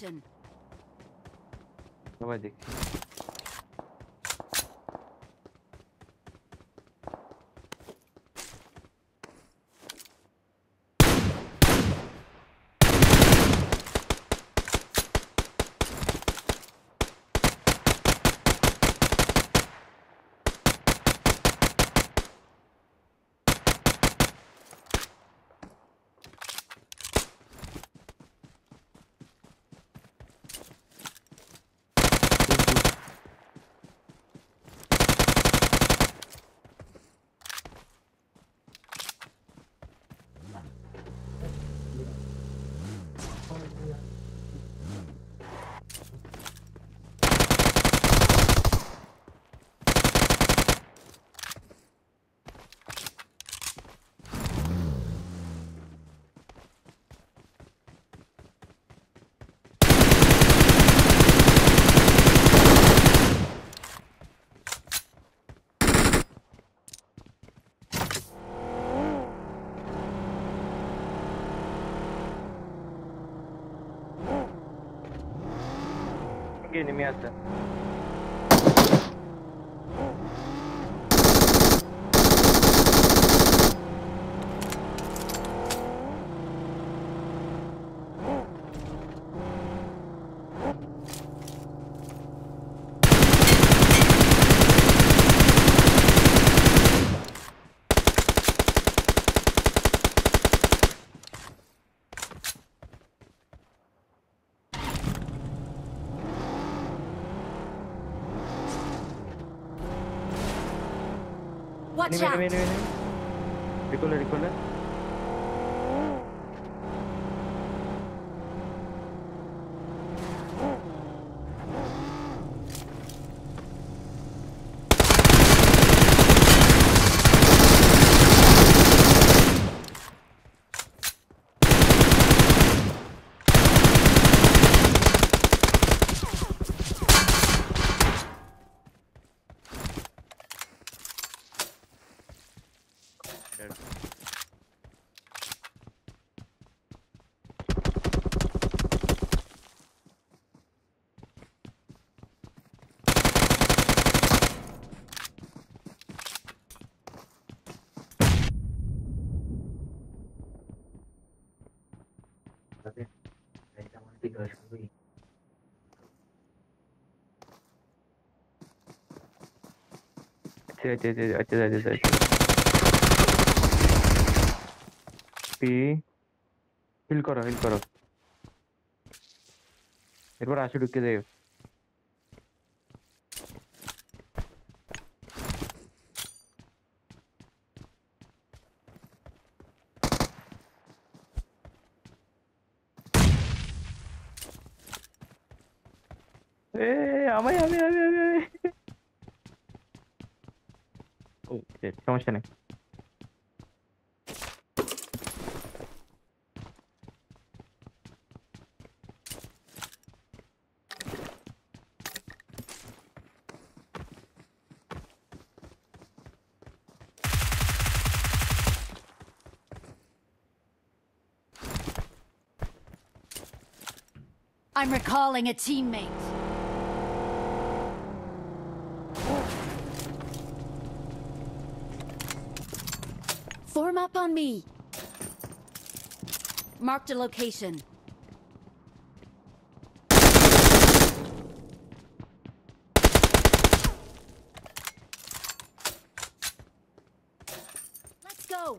Location. बाबा देख enemy আছে Watch out. Wait, wait, wait, wait. Recoil, recoil. Entonces, uy. Açıl açıl açıl açıl açıl পি হিল করো হিল করো এরপর আসে ঢুকে এ আমি আমি আমি আমি আমি ও shit, সমস্যা নেই I'm recalling a teammate. Form up on me. Marked a location. Let's go.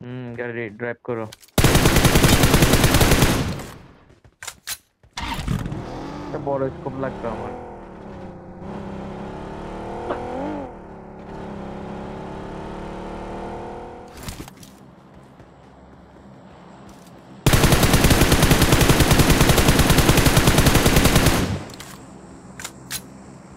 Hmm, gotta drive karo. একটা বড় স্কোপ লাগতো আমার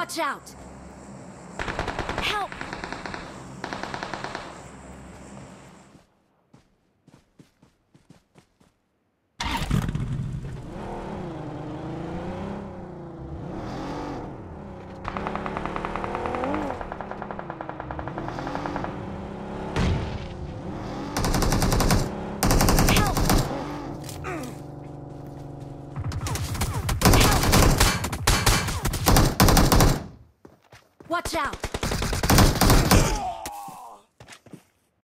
Watch out! Out!